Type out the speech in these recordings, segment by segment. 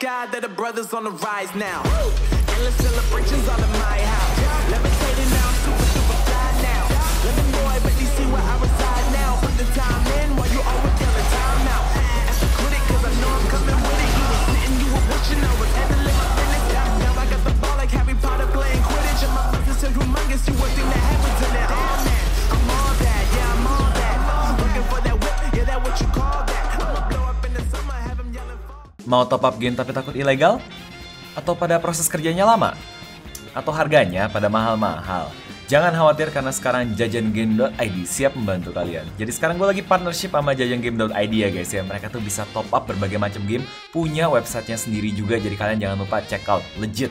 God that the brothers on the rise now. Endless celebrations all in my house. Levitating now, super, super fly now. Let them boy, but they see where I reside now. Put the time in while you always yelling time out. As a critic, cause I know I'm coming with it. You was sitting, you were wishing I was handling my business. Now I got the ball like Harry Potter playing Quidditch. And my business is humongous, you would think that happens in. That, Mau top up game tapi takut ilegal? Atau pada proses kerjanya lama? Atau harganya pada mahal-mahal? Jangan khawatir karena sekarang jajangame.id siap membantu kalian. Jadi sekarang gue lagi partnership sama jajangame.id ya guys ya. Mereka tuh bisa top up berbagai macam game, punya websitenya sendiri juga. Jadi kalian jangan lupa check out, legit.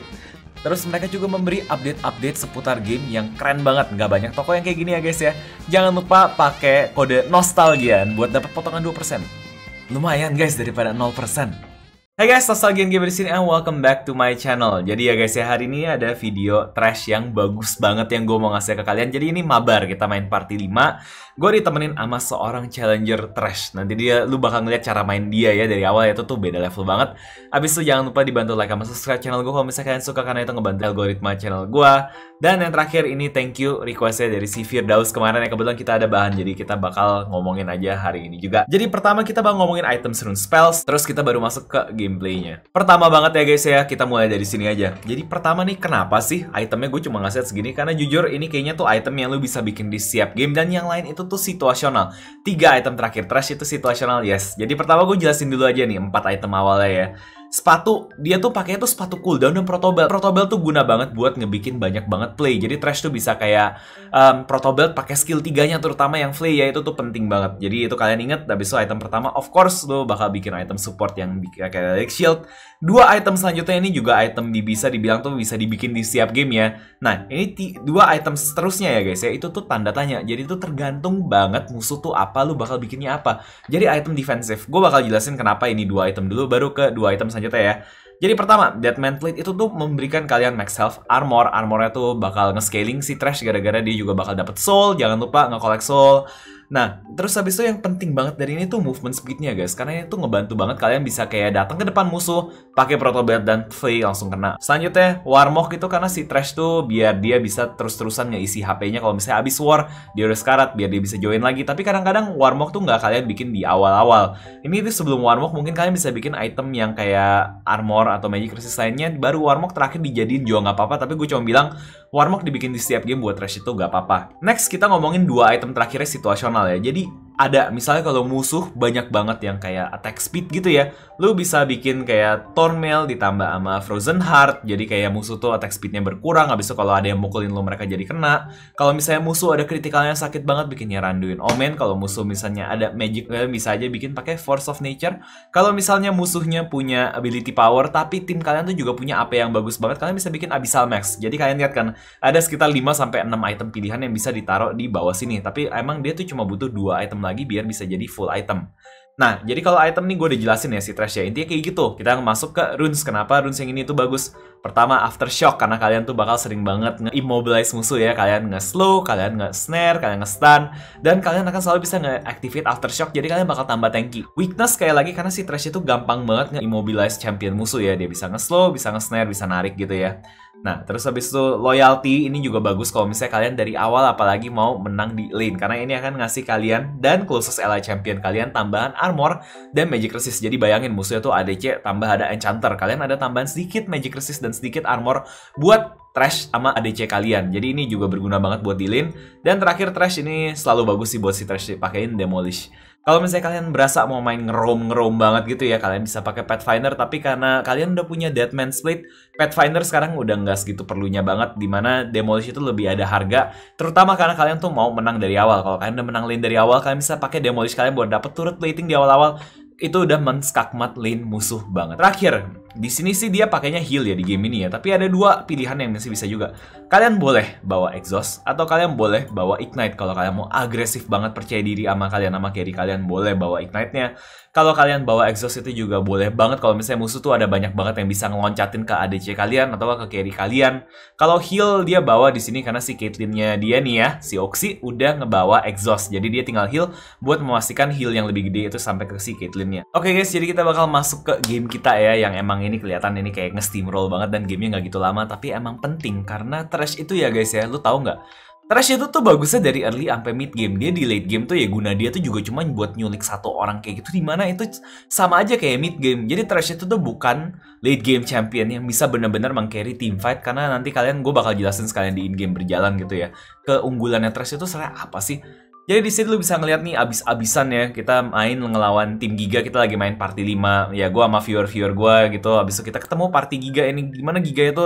Terus mereka juga memberi update-update seputar game yang keren banget. Nggak banyak toko yang kayak gini ya guys ya. Jangan lupa pakai kode nostalgian buat dapat potongan 2%. Lumayan guys daripada 0%. Hai guys, Nostalgian Gamer di sini and welcome back to my channel. Jadi ya guys ya, hari ini ada video trash yang bagus banget yang gue mau ngasih ke kalian. Jadi ini mabar, kita main party 5. Gue ditemenin sama seorang challenger trash. Nanti dia, lu bakal ngeliat cara main dia ya dari awal itu tuh beda level banget. Abis itu jangan lupa dibantu like sama subscribe channel gue kalau misalnya kalian suka karena itu ngebantu algoritma channel gue. Dan yang terakhir ini thank you requestnya dari si Firdaus kemarin ya kebetulan kita ada bahan jadi kita bakal ngomongin aja hari ini juga. Jadi pertama kita bakal ngomongin item rune spells, terus kita baru masuk ke gameplaynya. Pertama banget ya guys ya, kita mulai dari sini aja. Jadi pertama nih kenapa sih itemnya gue cuma ngasih segini? Karena jujur ini kayaknya tuh item yang lu bisa bikin di siap game dan yang lain itu tuh situasional. Tiga item terakhir trash itu situasional yes. Jadi pertama gue jelasin dulu aja nih empat item awalnya ya sepatu dia tuh pakainya tuh sepatu cooldown dan protobelt. Protobelt tuh guna banget buat ngebikin banyak banget play. Jadi trash tuh bisa kayak um, protobelt pakai skill tiganya terutama yang play ya itu tuh penting banget. Jadi itu kalian inget habis itu item pertama of course lo bakal bikin item support yang kayak Relic Shield. Dua item selanjutnya ini juga item di bisa dibilang tuh bisa dibikin di setiap game ya. Nah ini dua item seterusnya ya guys ya itu tuh tanda tanya. Jadi itu tergantung banget musuh tuh apa lu bakal bikinnya apa. Jadi item defensif gue bakal jelasin kenapa ini dua item dulu baru ke dua item selanjutnya ya. Jadi pertama, Deadman Plate itu tuh memberikan kalian max health armor. Armornya tuh bakal nge-scaling si Trash gara-gara dia juga bakal dapet soul. Jangan lupa nge-collect soul. Nah, terus habis itu yang penting banget dari ini tuh movement speednya guys. Karena ini tuh ngebantu banget kalian bisa kayak datang ke depan musuh, pakai protobelt dan play langsung kena. Selanjutnya, Warmog itu karena si Trash tuh biar dia bisa terus-terusan ngeisi HP-nya kalau misalnya habis war, dia udah sekarat biar dia bisa join lagi. Tapi kadang-kadang Warmog tuh nggak kalian bikin di awal-awal. Ini tuh sebelum Warmog mungkin kalian bisa bikin item yang kayak armor atau magic resist lainnya. Baru Warmog terakhir dijadiin juga nggak apa-apa. Tapi gue cuma bilang Warmog dibikin di setiap game buat Trash itu nggak apa-apa. Next kita ngomongin dua item terakhirnya situasional ya. Jadi ada misalnya kalau musuh banyak banget yang kayak attack speed gitu ya lu bisa bikin kayak Thornmail ditambah sama Frozen Heart jadi kayak musuh tuh attack speednya berkurang habis itu kalau ada yang mukulin lu mereka jadi kena. Kalau misalnya musuh ada kritikalnya sakit banget bikinnya Randuin Omen. Kalau musuh misalnya ada magic kalian bisa aja bikin pakai Force of Nature. Kalau misalnya musuhnya punya ability power tapi tim kalian tuh juga punya AP yang bagus banget kalian bisa bikin Abyssal Max. Jadi kalian lihat kan ada sekitar 5 sampai 6 item pilihan yang bisa ditaruh di bawah sini. Tapi emang dia tuh cuma butuh dua item lagi biar bisa jadi full item. Nah, jadi kalau item nih gue udah jelasin ya si trash ya. Intinya kayak gitu. Kita masuk ke runes. Kenapa runes yang ini tuh bagus? Pertama, aftershock. Karena kalian tuh bakal sering banget nge-immobilize musuh ya. Kalian nge-slow, kalian nge-snare, kalian nge-stun. Dan kalian akan selalu bisa nge-activate aftershock. Jadi kalian bakal tambah tanky. Weakness kayak lagi karena si trash itu gampang banget nge-immobilize champion musuh ya. Dia bisa nge-slow, bisa nge-snare, bisa narik gitu ya. Nah, terus habis itu loyalty ini juga bagus kalau misalnya kalian dari awal apalagi mau menang di lane karena ini akan ngasih kalian dan closest ally champion kalian tambahan armor dan magic resist. Jadi bayangin musuhnya tuh ADC tambah ada enchanter. Kalian ada tambahan sedikit magic resist dan sedikit armor buat trash sama ADC kalian. Jadi ini juga berguna banget buat di lane. Dan terakhir trash ini selalu bagus sih buat si trash dipakein demolish. Kalau misalnya kalian berasa mau main ngerom ngerom banget gitu ya, kalian bisa pakai Pathfinder. Tapi karena kalian udah punya Deadman Split, Pathfinder sekarang udah nggak segitu perlunya banget. Di mana Demolish itu lebih ada harga, terutama karena kalian tuh mau menang dari awal. Kalau kalian udah menang lane dari awal, kalian bisa pakai Demolish kalian buat dapet turret plating di awal-awal. Itu udah menskakmat lane musuh banget. Terakhir, di sini sih dia pakainya heal ya di game ini ya, tapi ada dua pilihan yang masih bisa juga. Kalian boleh bawa exhaust atau kalian boleh bawa ignite kalau kalian mau agresif banget percaya diri sama kalian sama carry kalian boleh bawa ignite-nya. Kalau kalian bawa exhaust itu juga boleh banget kalau misalnya musuh tuh ada banyak banget yang bisa ngeloncatin ke ADC kalian atau ke carry kalian. Kalau heal dia bawa di sini karena si Caitlyn-nya dia nih ya, si Oxy udah ngebawa exhaust. Jadi dia tinggal heal buat memastikan heal yang lebih gede itu sampai ke si Caitlyn-nya. Oke guys, jadi kita bakal masuk ke game kita ya yang emang ini kelihatan ini kayak nge-steamroll banget dan gamenya nggak gitu lama tapi emang penting karena trash itu ya guys ya lu tahu nggak Trash itu tuh bagusnya dari early sampai mid game. Dia di late game tuh ya guna dia tuh juga cuma buat nyulik satu orang kayak gitu. Di mana itu sama aja kayak mid game. Jadi Trash itu tuh bukan late game champion yang bisa bener-bener mengcarry team fight. Karena nanti kalian, gue bakal jelasin sekalian di in game berjalan gitu ya. Keunggulannya Trash itu sebenarnya apa sih? Jadi di sini lu bisa ngeliat nih abis-abisan ya kita main ngelawan tim Giga kita lagi main party 5 ya gue sama viewer-viewer gue gitu abis itu kita ketemu party Giga ini. Gimana Giga itu?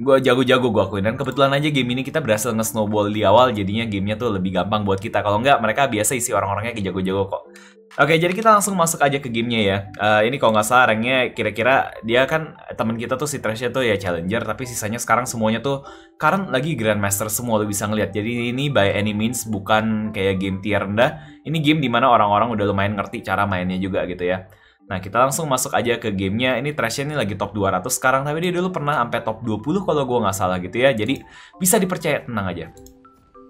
Gue jago-jago gue akuin. Dan kebetulan aja game ini kita berhasil nge-snowball di awal jadinya gamenya tuh lebih gampang buat kita. Kalau nggak mereka biasa isi orang-orangnya kayak jago-jago kok Oke, jadi kita langsung masuk aja ke gamenya ya. Uh, ini kalau nggak salah ranknya kira-kira dia kan teman kita tuh si Trashnya tuh ya Challenger, tapi sisanya sekarang semuanya tuh current lagi Grandmaster semua lo bisa ngeliat. Jadi ini by any means bukan kayak game tier rendah. Ini game di mana orang-orang udah lumayan ngerti cara mainnya juga gitu ya. Nah, kita langsung masuk aja ke gamenya. Ini Trashnya ini lagi top 200 sekarang, tapi dia dulu pernah sampai top 20 kalau gue nggak salah gitu ya. Jadi bisa dipercaya, tenang aja.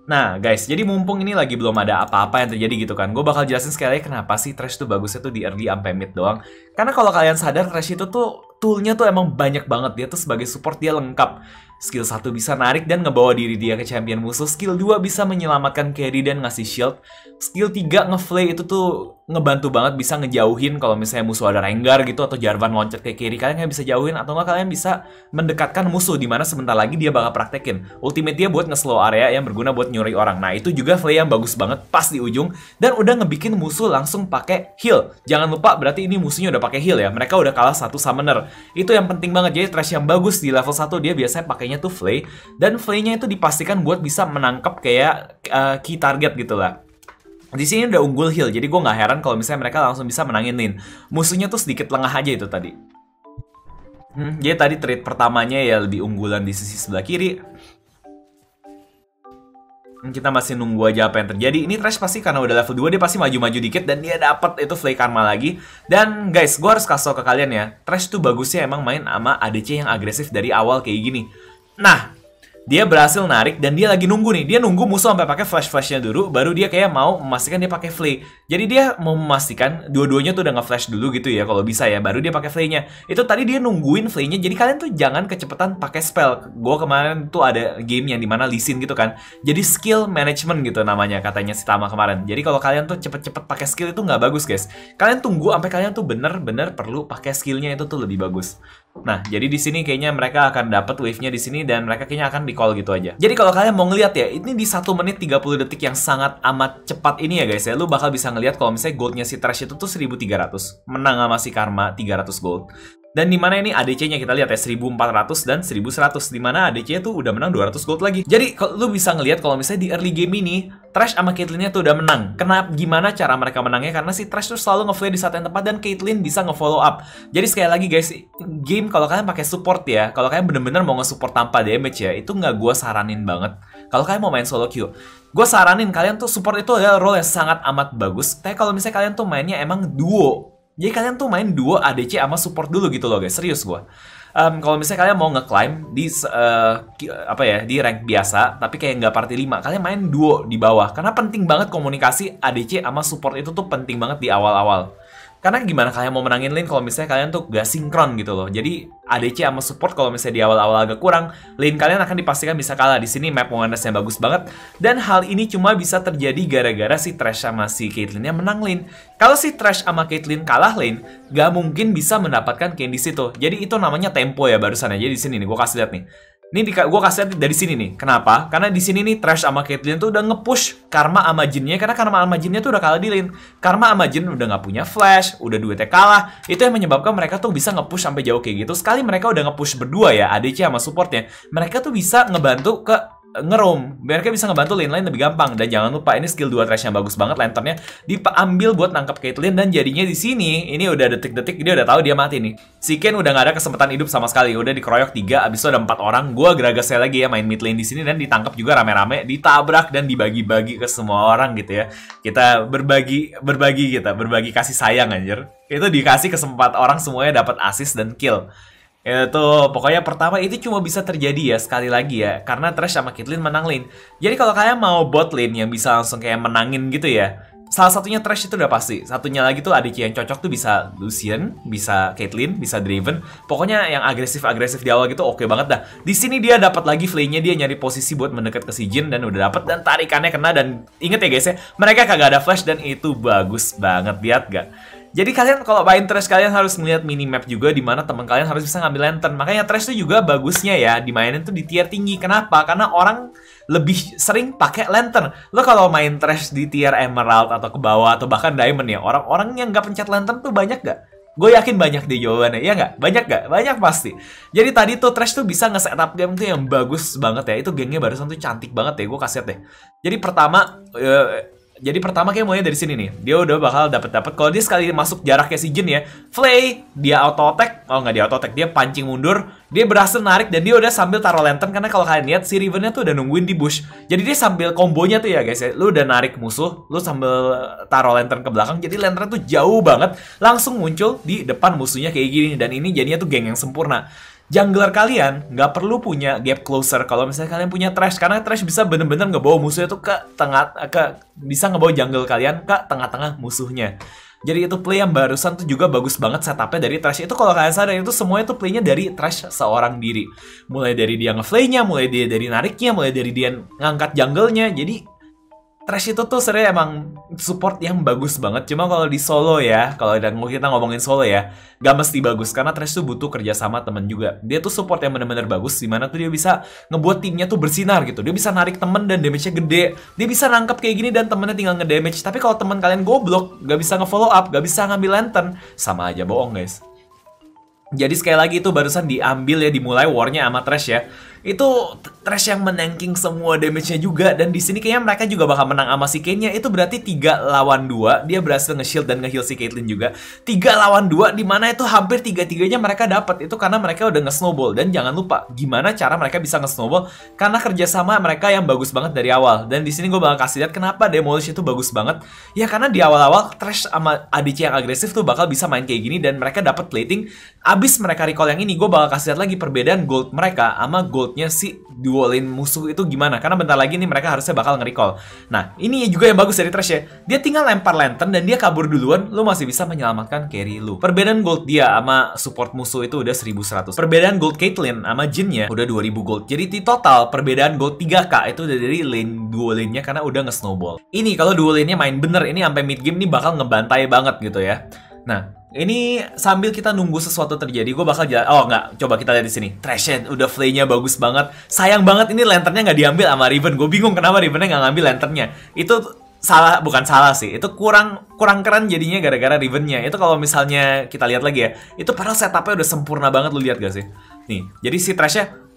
Nah guys, jadi mumpung ini lagi belum ada apa-apa yang terjadi gitu kan Gue bakal jelasin sekali lagi kenapa sih Trash tuh bagusnya tuh di early sampai mid doang. Karena kalau kalian sadar Trash itu tuh toolnya tuh emang banyak banget Dia tuh sebagai support dia lengkap Skill 1 bisa narik dan ngebawa diri dia ke champion musuh. Skill 2 bisa menyelamatkan carry dan ngasih shield. Skill 3 ngeflay itu tuh ngebantu banget bisa ngejauhin kalau misalnya musuh ada Rengar gitu atau Jarvan loncat ke kiri. Kalian bisa jauhin atau nggak kalian bisa mendekatkan musuh di mana sebentar lagi dia bakal praktekin. Ultimate dia buat nge-slow area yang berguna buat nyuri orang. Nah itu juga flay yang bagus banget pas di ujung dan udah ngebikin musuh langsung pakai heal. Jangan lupa berarti ini musuhnya udah pakai heal ya. Mereka udah kalah satu summoner. Itu yang penting banget. Jadi trash yang bagus di level 1 dia biasanya pakai pakainya tuh flay dan flaynya itu dipastikan buat bisa menangkap kayak uh, key target gitu lah. Di sini udah unggul heal, jadi gue nggak heran kalau misalnya mereka langsung bisa menangin lane. Musuhnya tuh sedikit lengah aja itu tadi. Hmm, jadi tadi trade pertamanya ya lebih unggulan di sisi sebelah kiri. Hmm, kita masih nunggu aja apa yang terjadi. Ini Trash pasti karena udah level 2 dia pasti maju-maju dikit dan dia dapat itu Flay Karma lagi. Dan guys, gue harus kasih ke kalian ya. Trash tuh bagusnya emang main sama ADC yang agresif dari awal kayak gini. Nah, dia berhasil narik dan dia lagi nunggu nih. Dia nunggu musuh sampai pakai flash flashnya dulu, baru dia kayak mau memastikan dia pakai flay. Jadi dia mau memastikan dua-duanya tuh udah nge-flash dulu gitu ya kalau bisa ya, baru dia pakai flaynya. Itu tadi dia nungguin flaynya. Jadi kalian tuh jangan kecepatan pakai spell. Gue kemarin tuh ada game yang di mana lisin gitu kan. Jadi skill management gitu namanya katanya si Tama kemarin. Jadi kalau kalian tuh cepet-cepet pakai skill itu nggak bagus guys. Kalian tunggu sampai kalian tuh bener-bener perlu pakai skillnya itu tuh lebih bagus. Nah, jadi di sini kayaknya mereka akan dapat wave-nya di sini dan mereka kayaknya akan di call gitu aja. Jadi kalau kalian mau ngeliat ya, ini di 1 menit 30 detik yang sangat amat cepat ini ya guys ya, lu bakal bisa ngeliat kalau misalnya goldnya si Trash itu tuh 1300. Menang sama si Karma 300 gold. Dan di mana ini ADC-nya kita lihat ya 1400 dan 1100 di mana ADC tuh udah menang 200 gold lagi. Jadi lu bisa ngelihat kalau misalnya di early game ini Trash sama Caitlyn-nya tuh udah menang. Kenapa gimana cara mereka menangnya? Karena si Trash tuh selalu nge di saat yang tepat dan Caitlyn bisa nge-follow up. Jadi sekali lagi guys, game kalau kalian pakai support ya, kalau kalian bener-bener mau nge-support tanpa damage ya, itu nggak gua saranin banget. Kalau kalian mau main solo queue, gue saranin kalian tuh support itu adalah role yang sangat amat bagus. Tapi kalau misalnya kalian tuh mainnya emang duo, jadi kalian tuh main duo ADC sama support dulu gitu loh guys, serius gue. Um, kalau misalnya kalian mau ngeclimb di uh, apa ya di rank biasa, tapi kayak nggak party 5, kalian main duo di bawah. Karena penting banget komunikasi ADC sama support itu tuh penting banget di awal-awal. Karena gimana kalian mau menangin lane kalau misalnya kalian tuh gak sinkron gitu loh. Jadi ADC sama support kalau misalnya di awal-awal agak kurang, lane kalian akan dipastikan bisa kalah. Di sini map awareness-nya bagus banget. Dan hal ini cuma bisa terjadi gara-gara si Trash sama si Caitlyn-nya menang lane. Kalau si Trash sama Caitlyn kalah lane, gak mungkin bisa mendapatkan Candy situ. Jadi itu namanya tempo ya barusan aja di sini nih. Gue kasih lihat nih. Ini di, gue kasih dari sini nih. Kenapa? Karena di sini nih Trash sama Caitlyn tuh udah nge-push Karma sama Jinnya karena Karma sama Jinnya tuh udah kalah di lane. Karma sama Jin udah nggak punya flash, udah duetnya kalah. Itu yang menyebabkan mereka tuh bisa nge-push sampai jauh kayak gitu. Sekali mereka udah nge-push berdua ya, ADC sama supportnya. Mereka tuh bisa ngebantu ke ngerom mereka bisa ngebantu lane lain lebih gampang. Dan jangan lupa ini skill 2 trash yang bagus banget lanternnya diambil buat nangkap Caitlyn dan jadinya di sini ini udah detik-detik dia udah tahu dia mati nih. Si Ken udah nggak ada kesempatan hidup sama sekali. Udah dikeroyok tiga abis itu ada empat orang. Gue geragasnya lagi ya main mid lane di sini dan ditangkap juga rame-rame ditabrak dan dibagi-bagi ke semua orang gitu ya. Kita berbagi berbagi kita berbagi kasih sayang anjir. Itu dikasih ke sempat orang semuanya dapat assist dan kill itu pokoknya pertama itu cuma bisa terjadi ya sekali lagi ya karena Trash sama Caitlyn menang lane. Jadi kalau kalian mau bot lane yang bisa langsung kayak menangin gitu ya, salah satunya Trash itu udah pasti. Satunya lagi tuh ADC yang cocok tuh bisa Lucian, bisa Caitlyn, bisa Draven. Pokoknya yang agresif-agresif di awal gitu oke banget dah. Di sini dia dapat lagi flay-nya dia nyari posisi buat mendekat ke si Jin dan udah dapat dan tarikannya kena dan inget ya guys ya, mereka kagak ada flash dan itu bagus banget lihat gak? Jadi kalian kalau main trash kalian harus melihat minimap juga di mana teman kalian harus bisa ngambil lantern. Makanya trash itu juga bagusnya ya dimainin tuh di tier tinggi. Kenapa? Karena orang lebih sering pakai lantern. Lo kalau main trash di tier emerald atau ke bawah atau bahkan diamond ya, orang-orang yang nggak pencet lantern tuh banyak gak? Gue yakin banyak di jawabannya, ya nggak? Banyak gak? Banyak pasti. Jadi tadi tuh Trash tuh bisa nge-setup game tuh yang bagus banget ya. Itu gengnya barusan tuh cantik banget ya, gue kasih deh. Jadi pertama, uh, jadi pertama kayak mulai dari sini nih. Dia udah bakal dapat dapat kalau dia sekali masuk jaraknya si Jin ya. Flay, dia auto attack. Oh nggak dia auto attack, dia pancing mundur. Dia berhasil narik dan dia udah sambil taruh lantern karena kalau kalian lihat si Rivennya tuh udah nungguin di bush. Jadi dia sambil kombonya tuh ya guys ya. Lu udah narik musuh, lu sambil taruh lantern ke belakang. Jadi lantern tuh jauh banget langsung muncul di depan musuhnya kayak gini dan ini jadinya tuh geng yang sempurna jungler kalian nggak perlu punya gap closer kalau misalnya kalian punya trash karena trash bisa bener-bener ngebawa musuhnya tuh ke tengah ke bisa ngebawa jungle kalian ke tengah-tengah musuhnya. Jadi itu play yang barusan tuh juga bagus banget setupnya dari Trash itu kalau kalian sadar itu semuanya tuh playnya dari Trash seorang diri. Mulai dari dia ngeflaynya, mulai dia dari nariknya, mulai dari dia ngangkat jungle-nya. Jadi Trash itu tuh sering emang support yang bagus banget. Cuma kalau di solo ya, kalau kita ngomongin solo ya, gak mesti bagus karena Trash tuh butuh kerja sama temen juga. Dia tuh support yang bener-bener bagus, di mana tuh dia bisa ngebuat timnya tuh bersinar gitu. Dia bisa narik temen dan damage-nya gede. Dia bisa nangkep kayak gini dan temennya tinggal ngedamage. Tapi kalau temen kalian goblok, gak bisa ngefollow up, gak bisa ngambil lantern, sama aja bohong guys. Jadi sekali lagi itu barusan diambil ya dimulai warnya sama Trash ya itu Trash yang menanking semua damage-nya juga dan di sini kayaknya mereka juga bakal menang sama si Kenya itu berarti 3 lawan 2 dia berhasil nge-shield dan nge-heal si Caitlyn juga. 3 lawan 2 di mana itu hampir tiga-tiganya mereka dapat itu karena mereka udah nge-snowball. Dan jangan lupa gimana cara mereka bisa nge-snowball? Karena kerjasama mereka yang bagus banget dari awal. Dan di sini gue bakal kasih lihat kenapa Demolish itu bagus banget. Ya karena di awal-awal Trash sama ADC yang agresif tuh bakal bisa main kayak gini dan mereka dapat plating. Abis mereka recall yang ini gue bakal kasih lihat lagi perbedaan gold mereka sama gold outputnya si dual lane musuh itu gimana? Karena bentar lagi nih mereka harusnya bakal nge-recall. Nah ini juga yang bagus dari Trash ya. Dia tinggal lempar lantern dan dia kabur duluan. Lu masih bisa menyelamatkan carry lu. Perbedaan gold dia sama support musuh itu udah 1100 perbedaan gold Caitlyn sama Jinnya udah 2000 gold. Jadi di total perbedaan gold 3k itu udah dari lane dual lane-nya karena udah nge-snowball. Ini kalau dual lane-nya main bener ini sampai mid game nih bakal ngebantai banget gitu ya nah ini sambil kita nunggu sesuatu terjadi, gue bakal jalan. Oh nggak, coba kita lihat di sini. Trashhead udah flaynya bagus banget. Sayang banget ini lanternnya nggak diambil sama Riven. Gue bingung kenapa Rivennya nggak ngambil lanternnya. Itu salah, bukan salah sih. Itu kurang kurang keren jadinya gara-gara Rivennya. Itu kalau misalnya kita lihat lagi ya, itu padahal setupnya udah sempurna banget. Lu lihat gak sih? Nih, jadi si Trashnya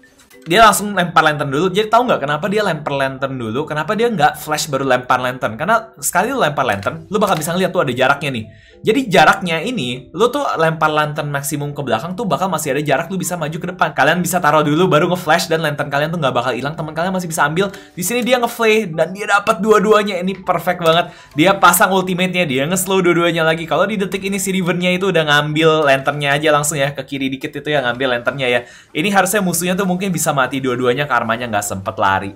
dia langsung lempar lantern dulu. Jadi tahu nggak kenapa dia lempar lantern dulu? Kenapa dia nggak flash baru lempar lantern? Karena sekali lu lempar lantern, lu bakal bisa ngeliat tuh ada jaraknya nih. Jadi jaraknya ini, lu tuh lempar lantern maksimum ke belakang tuh bakal masih ada jarak lu bisa maju ke depan. Kalian bisa taruh dulu baru nge-flash dan lantern kalian tuh nggak bakal hilang. Teman kalian masih bisa ambil. Di sini dia nge-flay dan dia dapat dua-duanya. Ini perfect banget. Dia pasang ultimate-nya, dia nge-slow dua-duanya lagi. Kalau di detik ini si Riven-nya itu udah ngambil lanternnya aja langsung ya ke kiri dikit itu yang ngambil lanternnya ya. Ini harusnya musuhnya tuh mungkin bisa mati dua-duanya karmanya nggak sempet lari.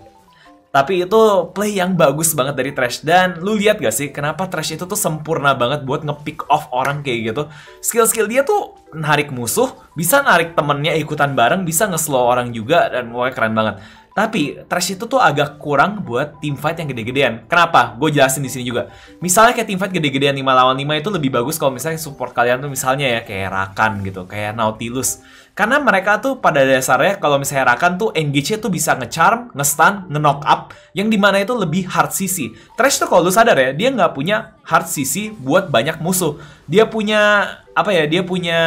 Tapi itu play yang bagus banget dari Trash dan lu lihat gak sih kenapa Trash itu tuh sempurna banget buat nge-pick off orang kayak gitu. Skill-skill dia tuh narik musuh, bisa narik temennya ikutan bareng, bisa nge-slow orang juga dan wah keren banget. Tapi trash itu tuh agak kurang buat team fight yang gede-gedean. Kenapa? Gue jelasin di sini juga. Misalnya kayak team fight gede-gedean 5 lawan 5 itu lebih bagus kalau misalnya support kalian tuh misalnya ya kayak Rakan gitu, kayak Nautilus. Karena mereka tuh pada dasarnya kalau misalnya Rakan tuh engage-nya tuh bisa nge-charm, nge-stun, nge-knock up, yang di mana itu lebih hard CC. Trash tuh kalau lu sadar ya, dia nggak punya hard CC buat banyak musuh. Dia punya, apa ya, dia punya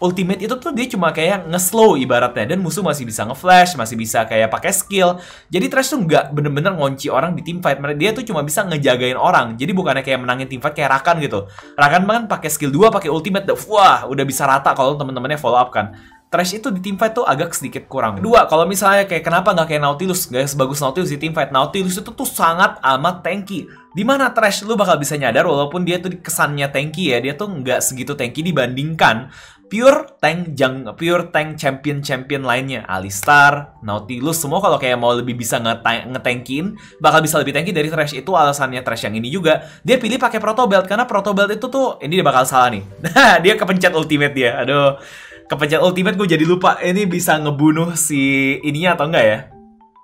ultimate itu tuh dia cuma kayak nge-slow ibaratnya dan musuh masih bisa nge-flash, masih bisa kayak pakai skill. Jadi Trash tuh nggak bener-bener ngunci orang di team fight. Dia tuh cuma bisa ngejagain orang. Jadi bukannya kayak menangin team fight kayak Rakan gitu. Rakan kan pakai skill 2, pakai ultimate, wah udah bisa rata kalau temen-temennya follow up kan. Trash itu di team fight tuh agak sedikit kurang. Dua, kalau misalnya kayak kenapa nggak kayak Nautilus, gak sebagus Nautilus di team fight. Nautilus itu tuh sangat amat tanky. Di mana Trash lu bakal bisa nyadar walaupun dia tuh kesannya tanky ya, dia tuh nggak segitu tanky dibandingkan pure tank jang pure tank champion champion lainnya. Alistar, Nautilus semua kalau kayak mau lebih bisa nge ngetankin bakal bisa lebih tanky dari Thresh itu alasannya Thresh yang ini juga. Dia pilih pakai Proto Belt karena Proto Belt itu tuh ini dia bakal salah nih. Nah dia kepencet ultimate dia aduh. Kepencet ultimate gue jadi lupa ini bisa ngebunuh si ininya atau enggak ya?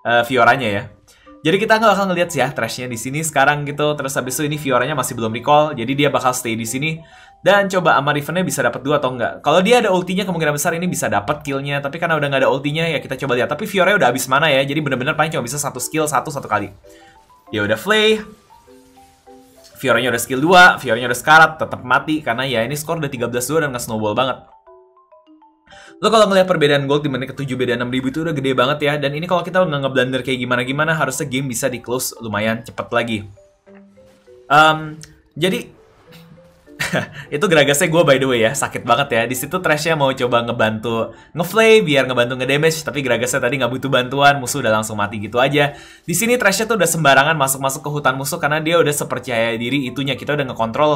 Uh, Fioranya ya jadi kita nggak bakal ngeliat sih ya trashnya di sini sekarang gitu. Terus habis itu ini Fioranya masih belum recall, jadi dia bakal stay di sini. Dan coba sama Rivennya bisa dapat dua atau enggak. Kalau dia ada ultinya kemungkinan besar ini bisa dapat killnya. Tapi karena udah nggak ada ultinya ya kita coba lihat. Tapi Fioranya udah habis mana ya? Jadi bener-bener paling cuma bisa satu skill satu satu kali. Ya udah Flay. Fioranya udah skill 2, Fioranya udah sekarat, tetap mati karena ya ini skor udah 13-2 dan nggak snowball banget. Lo kalau ngeliat perbedaan gold di menit ke-7 beda 6000 itu udah gede banget ya. Dan ini kalau kita nggak ngeblunder kayak gimana-gimana, harusnya game bisa di close lumayan cepet lagi. Um, jadi itu geragasnya gue by the way ya. Sakit banget ya. Di situ trashnya mau coba ngebantu ngeflay biar ngebantu ngedamage tapi geragasnya tadi nggak butuh bantuan. Musuh udah langsung mati gitu aja. Di sini trashnya tuh udah sembarangan masuk masuk ke hutan musuh karena dia udah sepercaya diri itunya. Kita udah ngekontrol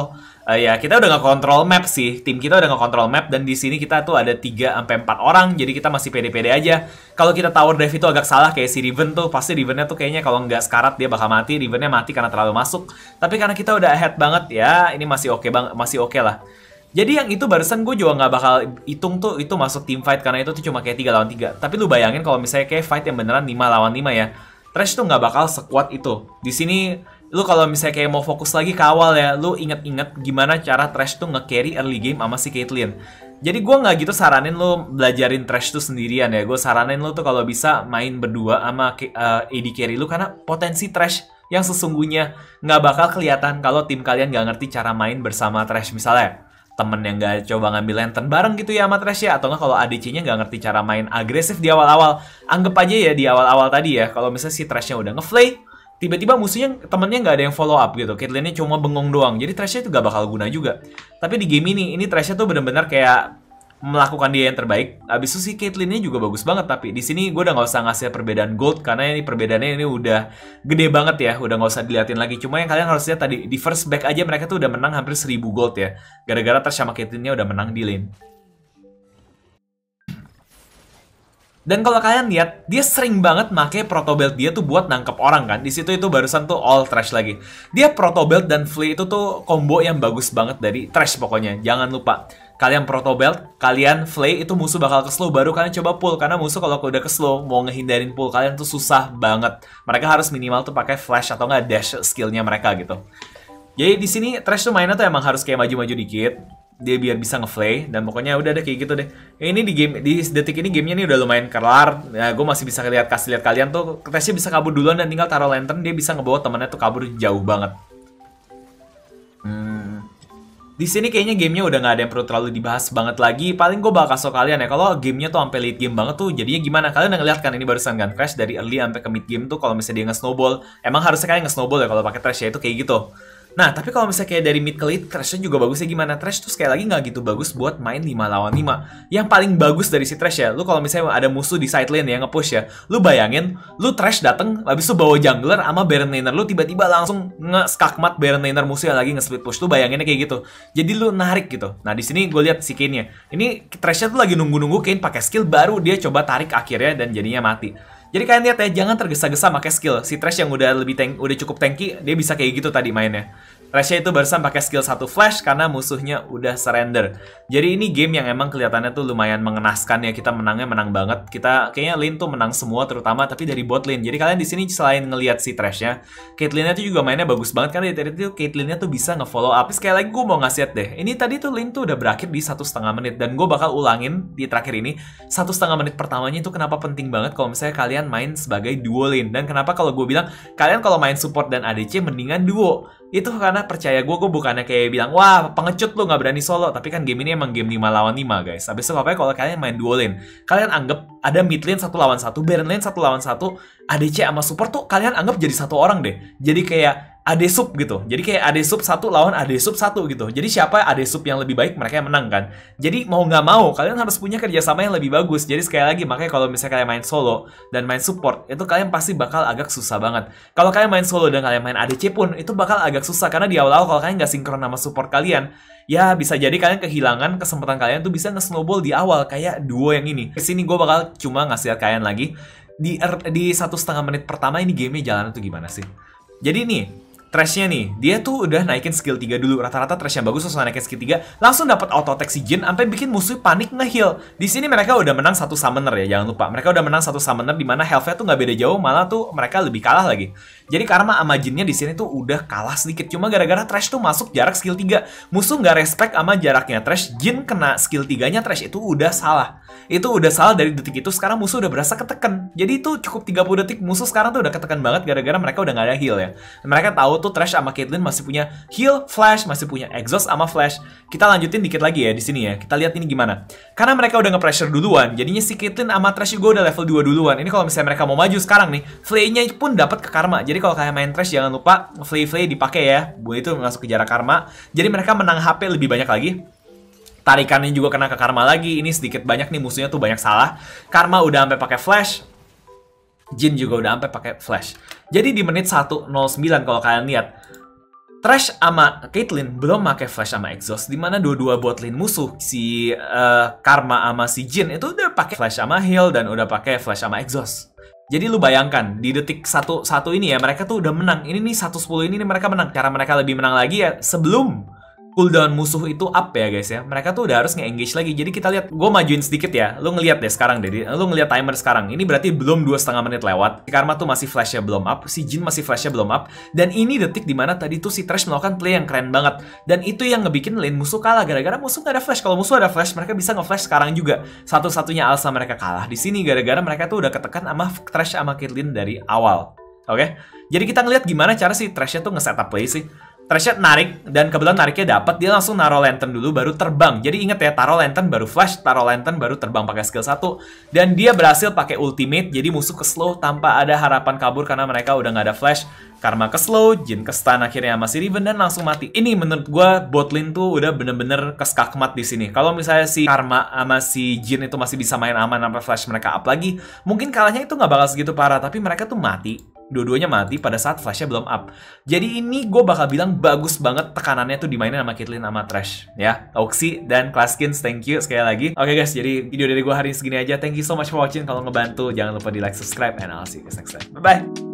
uh, ya kita udah ngekontrol map sih. Tim kita udah ngekontrol map dan di sini kita tuh ada 3 sampai empat orang jadi kita masih pede-pede aja. Kalau kita tower dive itu agak salah kayak si Riven tuh. Pasti Rivennya tuh kayaknya kalau nggak sekarat dia bakal mati. Rivennya mati karena terlalu masuk. Tapi karena kita udah ahead banget ya ini masih oke okay banget masih oke okay lah. Jadi yang itu barusan gue juga nggak bakal hitung tuh itu masuk team fight karena itu tuh cuma kayak 3 lawan 3. Tapi lu bayangin kalau misalnya kayak fight yang beneran 5 lawan 5 ya. Trash tuh nggak bakal sekuat itu. Di sini lu kalau misalnya kayak mau fokus lagi ke awal ya, lu inget-inget gimana cara Trash tuh nge-carry early game sama si Caitlyn. Jadi gue nggak gitu saranin lu belajarin Trash tuh sendirian ya. Gue saranin lu tuh kalau bisa main berdua sama uh, AD carry lu karena potensi Trash yang sesungguhnya nggak bakal kelihatan kalau tim kalian nggak ngerti cara main bersama Trash misalnya temen yang nggak coba ngambil lantern bareng gitu ya sama Trash ya atau nggak kalau ADC-nya nggak ngerti cara main agresif di awal-awal. Anggap aja ya di awal-awal tadi ya kalau misalnya si Trash-nya udah ngeflay tiba-tiba musuhnya temennya nggak ada yang follow up gitu. Caitlyn-nya cuma bengong doang. Jadi Trash-nya itu gak bakal guna juga. Tapi di game ini ini Trash-nya tuh bener-bener kayak melakukan dia yang terbaik. Abis itu si Caitlyn-nya juga bagus banget tapi di sini gue udah nggak usah ngasih perbedaan gold karena ini perbedaannya ini udah gede banget ya, udah nggak usah diliatin lagi. Cuma yang kalian harus lihat tadi di first back aja mereka tuh udah menang hampir 1000 gold ya. Gara-gara Trash sama Caitlyn-nya udah menang di lane. Dan kalau kalian lihat, dia sering banget make proto belt dia tuh buat nangkep orang kan. Di situ itu barusan tuh all trash lagi. Dia proto belt dan flea itu tuh combo yang bagus banget dari trash pokoknya. Jangan lupa kalian proto belt, kalian flay itu musuh bakal ke slow baru kalian coba pull karena musuh kalau udah ke slow mau ngehindarin pull kalian tuh susah banget. Mereka harus minimal tuh pakai flash atau nggak dash skillnya mereka gitu. Jadi di sini trash tuh mainnya tuh emang harus kayak maju-maju dikit dia biar bisa ngeflay dan pokoknya udah deh kayak gitu deh. Ini di game di detik ini gamenya nih udah lumayan kelar. Ya, gue masih bisa lihat kasih lihat kalian tuh Trashnya bisa kabur duluan dan tinggal taruh lantern dia bisa ngebawa temennya tuh kabur jauh banget. Di sini kayaknya gamenya udah nggak ada yang perlu terlalu dibahas banget lagi. Paling gue bakal kasih kalian ya, kalau gamenya tuh sampai late game banget tuh, jadinya gimana? Kalian udah ngeliat kan ini barusan kan Crash dari early sampai ke mid game tuh kalau misalnya dia nge-snowball, emang harusnya kalian nge-snowball ya kalau pakai Trash ya itu kayak gitu. Nah, tapi kalau misalnya kayak dari mid ke late, Trash juga bagusnya gimana? Trash tuh sekali lagi nggak gitu bagus buat main 5 lawan 5. Yang paling bagus dari si Trash ya, lu kalau misalnya ada musuh di side lane ya nge-push ya, lu bayangin, lu Trash dateng, habis itu bawa jungler sama Baron Laner, lu tiba-tiba langsung nge-skakmat Baron Laner musuh yang lagi nge-split push. Lu bayanginnya kayak gitu. Jadi lu narik gitu. Nah, di sini gue lihat si Kane-nya. Ini Trash-nya tuh lagi nunggu-nunggu Kane pakai skill baru dia coba tarik akhirnya dan jadinya mati. Jadi kalian lihat ya, jangan tergesa-gesa pakai skill. Si Trash yang udah lebih tank, udah cukup tanky, dia bisa kayak gitu tadi mainnya. Rasha itu barusan pakai skill satu flash karena musuhnya udah surrender. Jadi ini game yang emang kelihatannya tuh lumayan mengenaskan ya. Kita menangnya menang banget. Kita kayaknya lane tuh menang semua terutama tapi dari bot lane. Jadi kalian di sini selain ngelihat si Trashnya, Caitlyn-nya tuh juga mainnya bagus banget karena dari itu Caitlyn-nya tuh bisa nge-follow up. Sekali lagi gue mau ngasih deh. Ini tadi tuh lane tuh udah berakhir di satu setengah menit dan gue bakal ulangin di terakhir ini satu setengah menit pertamanya itu kenapa penting banget kalau misalnya kalian main sebagai duo lane dan kenapa kalau gue bilang kalian kalau main support dan ADC mendingan duo itu karena percaya gue, gue bukannya kayak bilang, wah pengecut lu nggak berani solo. Tapi kan game ini emang game 5 lawan 5 guys. Habis itu apa kalau kalian main duo lane. Kalian anggap ada mid lane satu lawan satu, Baron lane satu lawan satu, ADC sama support tuh kalian anggap jadi satu orang deh. Jadi kayak ade sub gitu. Jadi kayak ade sub satu lawan ade sub satu gitu. Jadi siapa ade sub yang lebih baik mereka yang menang kan. Jadi mau nggak mau kalian harus punya kerjasama yang lebih bagus. Jadi sekali lagi makanya kalau misalnya kalian main solo dan main support itu kalian pasti bakal agak susah banget. Kalau kalian main solo dan kalian main ADC pun itu bakal agak susah karena di awal-awal kalau kalian nggak sinkron sama support kalian ya bisa jadi kalian kehilangan kesempatan kalian tuh bisa nge-snowball di awal kayak duo yang ini. Ke sini gue bakal cuma ngasih lihat kalian lagi di er, di satu setengah menit pertama ini gamenya jalan tuh gimana sih? Jadi nih, Trashnya nih, dia tuh udah naikin skill 3 dulu. Rata-rata trash yang bagus langsung naikin skill 3, langsung dapat auto attack si Jin sampai bikin musuh panik nge-heal. Di sini mereka udah menang satu summoner ya, jangan lupa. Mereka udah menang satu summoner di mana health-nya tuh nggak beda jauh, malah tuh mereka lebih kalah lagi. Jadi karma sama Jinnya di sini tuh udah kalah sedikit. Cuma gara-gara Trash tuh masuk jarak skill 3. Musuh nggak respect sama jaraknya Trash. Jin kena skill 3-nya Trash itu udah salah. Itu udah salah dari detik itu, sekarang musuh udah berasa ketekan. Jadi itu cukup 30 detik, musuh sekarang tuh udah ketekan banget gara-gara mereka udah nggak ada heal ya. Mereka tahu tuh Trash sama Caitlyn masih punya heal, flash, masih punya exhaust sama flash. Kita lanjutin dikit lagi ya di sini ya. Kita lihat ini gimana. Karena mereka udah nge-pressure duluan, jadinya si Caitlyn sama Trash juga udah level 2 duluan. Ini kalau misalnya mereka mau maju sekarang nih, Flay-nya pun dapat ke Karma. Jadi kalau kalian main Trash jangan lupa Flay-Flay dipakai ya. Buat itu masuk ke jarak Karma. Jadi mereka menang HP lebih banyak lagi tarikannya juga kena ke Karma lagi. Ini sedikit banyak nih musuhnya tuh banyak salah. Karma udah sampai pakai flash. Jin juga udah sampai pakai flash. Jadi di menit 109 kalau kalian lihat Trash sama Caitlyn belum pakai flash sama exhaust di mana dua-dua bot lane musuh si uh, Karma sama si Jin itu udah pakai flash sama heal dan udah pakai flash sama exhaust. Jadi lu bayangkan di detik satu satu ini ya mereka tuh udah menang. Ini nih 110 ini nih mereka menang. Cara mereka lebih menang lagi ya sebelum cooldown musuh itu up ya guys ya. Mereka tuh udah harus nge-engage lagi. Jadi kita lihat, gue majuin sedikit ya. Lu ngeliat deh sekarang deh. Lu ngeliat timer sekarang. Ini berarti belum dua setengah menit lewat. Si Karma tuh masih flashnya belum up. Si Jin masih flashnya belum up. Dan ini detik di mana tadi tuh si Trash melakukan play yang keren banget. Dan itu yang ngebikin lane musuh kalah. Gara-gara musuh gak ada flash. Kalau musuh ada flash, mereka bisa nge-flash sekarang juga. Satu-satunya alasan mereka kalah di sini gara-gara mereka tuh udah ketekan sama Trash sama Caitlyn dari awal. Oke? Okay? Jadi kita ngeliat gimana cara si Trashnya tuh nge-setup play sih. Trashnya narik dan kebetulan nariknya dapat dia langsung naruh lantern dulu baru terbang. Jadi inget ya taruh lantern baru flash, taruh lantern baru terbang pakai skill 1 dan dia berhasil pakai ultimate jadi musuh ke slow tanpa ada harapan kabur karena mereka udah nggak ada flash. Karma ke slow, Jin ke stun akhirnya masih Riven dan langsung mati. Ini menurut gue botlane tuh udah bener-bener keskakmat di sini. Kalau misalnya si Karma sama si Jin itu masih bisa main aman sampai flash mereka up lagi, mungkin kalahnya itu nggak bakal segitu parah. Tapi mereka tuh mati dua-duanya mati pada saat flashnya belum up. Jadi ini gue bakal bilang bagus banget tekanannya tuh dimainin sama Caitlyn sama Trash ya. Oxy dan Claskins thank you sekali lagi. Oke okay, guys, jadi video dari gue hari ini segini aja. Thank you so much for watching. Kalau ngebantu jangan lupa di like, subscribe, and I'll see you guys next time. Bye bye.